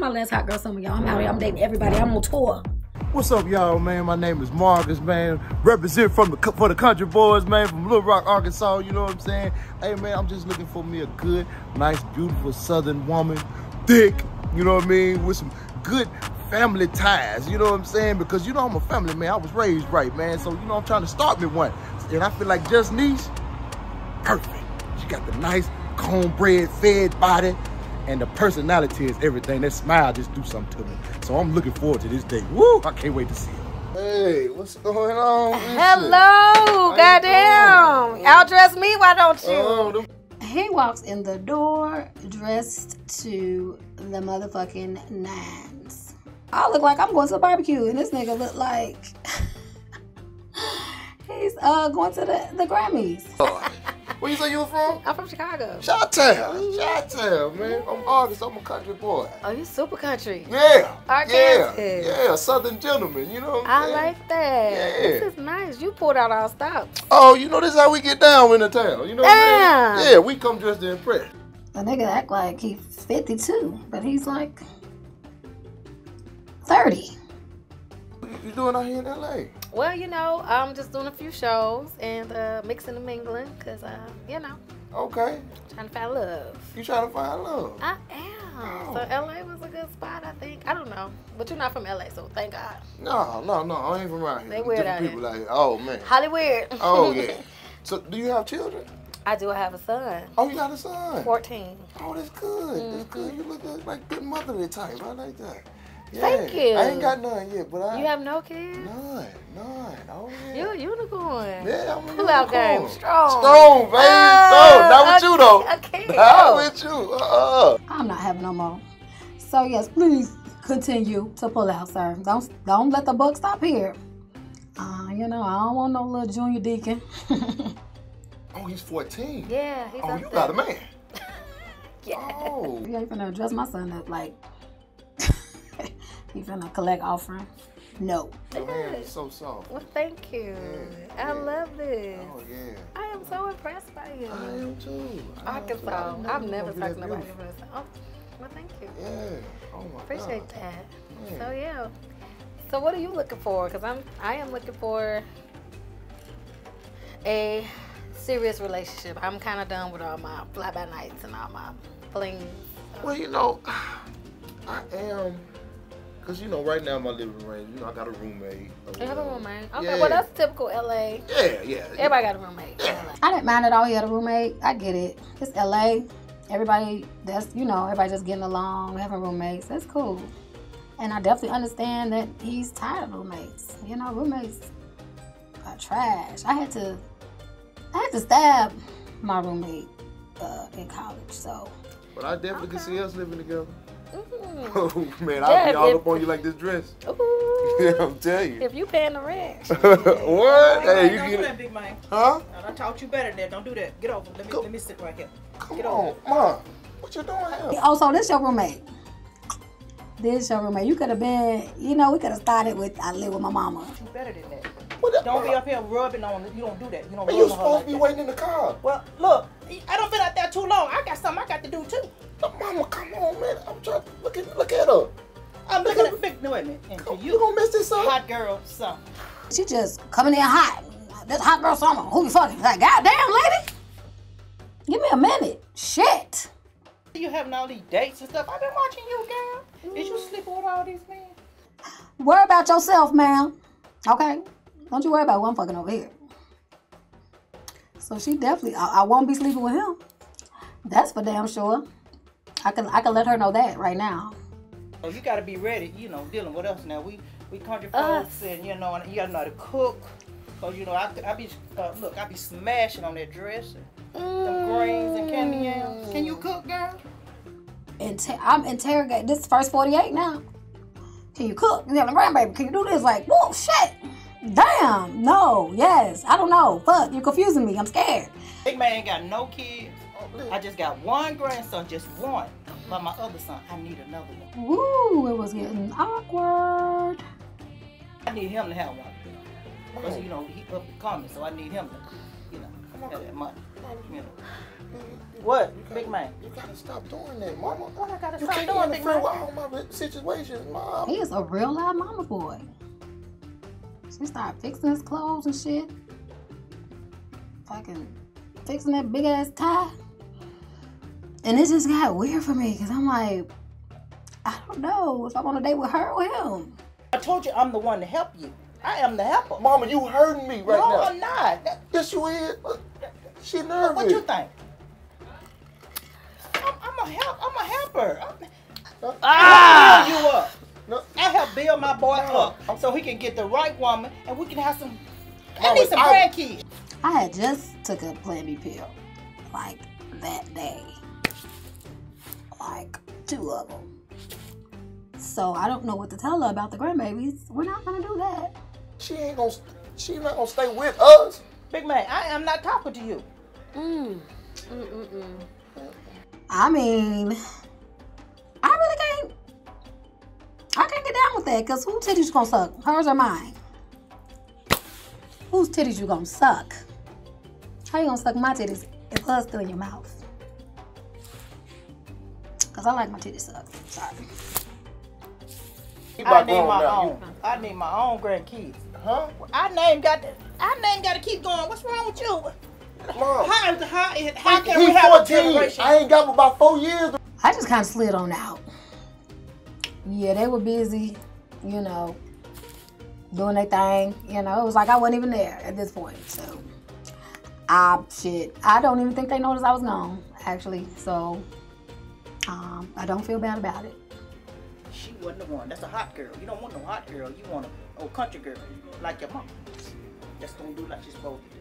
my last hot girl summer, y'all. I'm out here. I'm dating everybody. I'm on tour. What's up, y'all, man? My name is Marcus, man. Represent from the for the country boys, man, from Little Rock, Arkansas. You know what I'm saying? Hey, man, I'm just looking for me a good, nice, beautiful Southern woman, thick. You know what I mean? With some good family ties. You know what I'm saying? Because you know I'm a family man. I was raised right, man. So you know I'm trying to start me one, and I feel like just niece, perfect. She got the nice cornbread fed body and the personality is everything. That smile just do something to me. So I'm looking forward to this day. Woo! I can't wait to see her. Hey, what's going on? Hello, goddamn. Outdress me, why don't you? Oh, he walks in the door dressed to the motherfucking nines. I look like I'm going to the barbecue, and this nigga look like he's uh going to the, the Grammys. Where you say you were from? I'm from Chicago. Chi-Town. Chi-Town, man. I'm August. I'm a country boy. Oh, you super country. Yeah. Arkansas. Yeah. Yeah. Southern gentleman. You know what I'm I saying? like that. Yeah. This is nice. You pulled out our stops. Oh, you know this is how we get down in the town. You know what I'm Damn. saying? Yeah, we come dressed to impress. The nigga act like he's 52, but he's like 30. You doing out here in LA? Well, you know, I'm just doing a few shows and uh, mixing and mingling because, uh, you know, Okay. trying to find love. You trying to find love. I am. Oh. So LA was a good spot, I think. I don't know. But you're not from LA, so thank God. No, no, no. I ain't from around here. They weird out here. people out here. Oh, man. Hollywood. Oh, yeah. So, do you have children? I do I have a son, Oh, you got a son. 14. Oh, that's good. That's good. You look like good motherly type. I like that. Yeah. Thank you. I ain't got none yet, but I. You have no kids? none, none. Oh yeah. You're a unicorn. Yeah, I'm a Pull out unicorn. game. Strong. Strong, baby. Uh, Strong. Not with you though. I can't. With you. Uh-uh. I'm not having no more. So yes, please continue to pull out, sir. Don't don't let the buck stop here. Uh, you know, I don't want no little junior deacon. Oh, he's 14. yeah, he's Oh, up you there. got a man. Yeah. Oh. You ain't gonna dress my son up like he finna collect offering. No. Your hands are so soft. Well, thank you. Yeah, I yeah. love oh, this. Oh yeah. I am so impressed by you. I am too. I am too. Arkansas. I didn't know I've never were gonna talked to be nobody beautiful. in person. Oh, well, thank you. Yeah. Oh my Appreciate God. that. Yeah. So yeah. So what are you looking for? Because I'm I am looking for a serious relationship. I'm kind of done with all my fly by nights and all my flings. Well, you know, I am, cause you know, right now in my living room, you know, I got a roommate. You have a roommate. Okay, Yeah. well that's typical LA. Yeah, yeah. Everybody got a roommate. I didn't mind at all. He had a roommate. I get it. It's LA. Everybody, that's you know, everybody just getting along, having roommates. That's cool. And I definitely understand that he's tired of roommates. You know, roommates are trash. I had to, I had to stab my roommate uh, in college. So, But I definitely can see us living together. Oh man, I'll be all if- up on you like this dress. ooh, yeah, I'm telling you. if you paying the rent, what? Hey, you don't get do that, it? big man. Huh? I taught you better than that. Don't do that. Get over. Let me Go. let me sit right here. Come Get on, over. mom. What you doing here? Oh, so this your roommate? This your roommate? You could have been, you know, we could have started with I live with my mama. You better than that. What the- Don't be up here rubbing on it. You don't do that. You don't Man, rub you on her supposed like to be that. waiting in the car. Well, look, I don't been out there too long. I got something I got to do too. Looking at big. No, wait a minute. And to Come, you you, gonna miss this up? hot girl, something. She just coming in hot. This hot girl summer. Who you fucking? Like, goddamn, lady. Give me a minute. Shit. You having all these dates and stuff. I've been watching you, girl. Is you sleep with all these men? Worry about yourself, ma'am. Okay? Don't you worry about one fucking over here. So she definitely, I, I won't be sleeping with him. That's for damn sure. I can, I can let her know that right now. So you got to be ready. You know, dealing with us now. We we country folks, and you know, and you got to know how to cook. Cause you know, I, I be uh, look, I be smashing on that dress and them greens and candy yams. Can you cook, girl? Inter- I'm interrogating this first 48 now. Can you cook? You a grandbaby? Can you do this? Like, whoa, shit. Damn. No. Yes. I don't know. Fuck. You're confusing me. I'm scared. Big man ain't got no kids. I just got one grandson, just one. But my other son, I need another one. Woo. It was getting awkward. I need him to have one. Because, you oh. know, he up and coming, so I need him to, you know, have that money. You know. Mm-hmm. What, big man? You gotta stop doing that, mama. What I gotta You stop can't doing, big interfere with man? all my situations, mom. He is a real live mama boy. She started fixing his clothes and shit. Fucking fixing that big ass tie. And it just got weird for me because I'm like, I don't know if I want to date with her or him. I told you I'm the one to help you. I am the helper. Mama, you hurting me right no, now. I'm not. That- Yes, you is. She what, nervous. what you think? I'm, I'm a help. I'm a helper. I'm, Ah! build you up. No. I help build my boy No. up so he can get the right woman and we can have some. I need some I- grandkids. I had just took a Plan B pill, like that day, like two of them. So I don't know what to tell her about the grandbabies. We're not gonna do that. She ain't gonna. She not gonna stay with us. Big man, I am not talking to you. Mm. Mm-mm-mm. I mean, I really can't. I can't get down with that because whose titties you gonna suck? Hers or mine? Whose titties you gonna suck? How you gonna suck my titties if hers still in your mouth? Cause I like my titties sucked. Sorry. I about need my now. own. I need my own grandkids. Huh? I name got to, our name got to keep going. What's wrong with you? Mom. How, how, how can he we have a 14. generation? I ain't got but about four years. I just kind of slid on out. Yeah, they were busy, you know, doing their thing. You know, it was like I wasn't even there at this point. So, I shit, I don't even think they noticed I was gone actually. So, I don't feel bad about it. She wasn't the one. That's a hot girl. You don't want no hot girl. You want a old country girl like your mom. Just don't do like she's supposed to do.